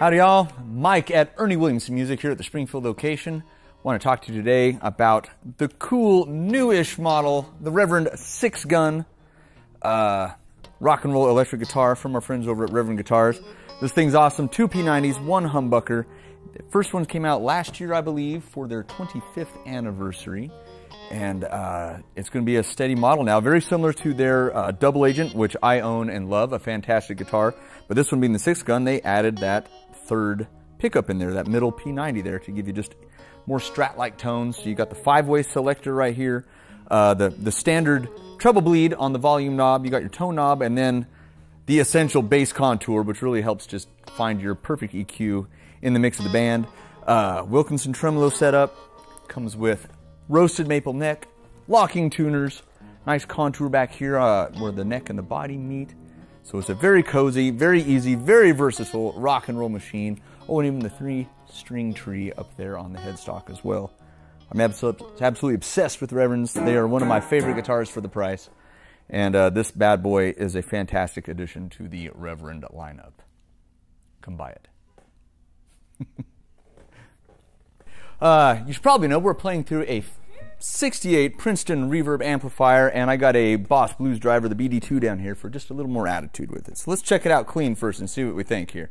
Howdy, y'all. Mike at Ernie Williamson Music here at the Springfield location. Want to talk to you today about the cool newish model, the Reverend Six Gun uh, rock and roll electric guitar from our friends over at Reverend Guitars. This thing's awesome. Two P90s, one humbucker, the first one came out last year, I believe, for their 25th anniversary. And uh, it's going to be a steady model now, very similar to their uh, Double Agent, which I own and love, a fantastic guitar. But this one being the Six Gun, they added that third pickup in there, that middle P90 there to give you just more strat-like tones. So you got the five-way selector right here, uh, the, the standard treble bleed on the volume knob, you got your tone knob, and then the essential bass contour, which really helps just find your perfect EQ in the mix of the band. Uh, Wilkinson tremolo setup comes with roasted maple neck, locking tuners, nice contour back here uh, where the neck and the body meet. So it's a very cozy, very easy, very versatile rock and roll machine. Oh, and even the three string tree up there on the headstock as well. I'm absolutely obsessed with Reverends. They are one of my favorite guitars for the price. And uh, this bad boy is a fantastic addition to the Reverend lineup. Come buy it. uh, you should probably know we're playing through a 68 Princeton reverb amplifier, and I got a Boss Blues driver, the BD2 down here for just a little more attitude with it. So let's check it out clean first and see what we think here.